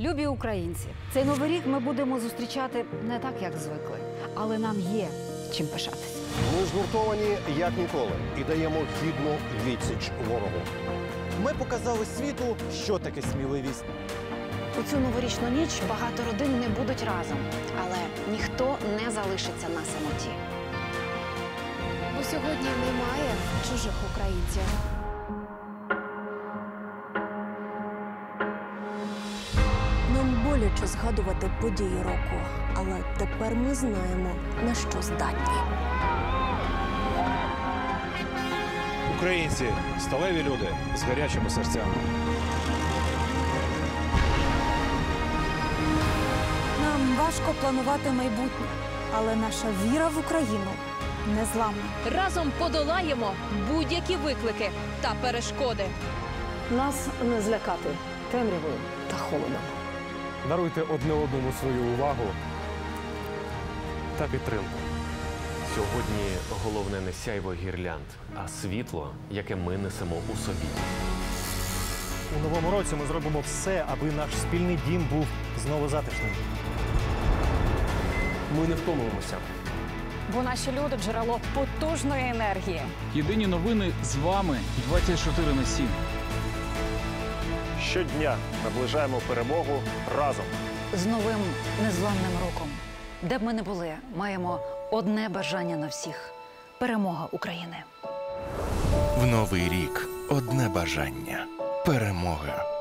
Любі українці, цей новий рік ми будемо зустрічати не так, як звикли, але нам є чим пишатися. Ми згуртовані як ніколи і даємо гідну відсіч ворогу. Ми показали світу, що таке сміливість. У цю новорічну ніч багато родин не будуть разом, але ніхто не залишиться на самоті. Бо сьогодні немає чужих українців. Боляче згадувати події року, але тепер ми знаємо, на що здатні. Українці сталеві люди з гарячими серцями. Нам важко планувати майбутнє, але наша віра в Україну незламна. Разом подолаємо будь-які виклики та перешкоди. Нас не злякати темрявою та холодом. Даруйте одне одному свою увагу та підтримку. Сьогодні головне не сяйво гірлянд, а світло, яке ми несемо у собі. У новому році ми зробимо все, аби наш спільний дім був знову затишним. Ми не втомуємося. Бо наші люди джерело потужної енергії. Єдині новини з вами 24 на 7. Щодня наближаємо перемогу разом. З новим незламним роком, де б ми не були, маємо одне бажання на всіх перемога України. В новий рік одне бажання перемога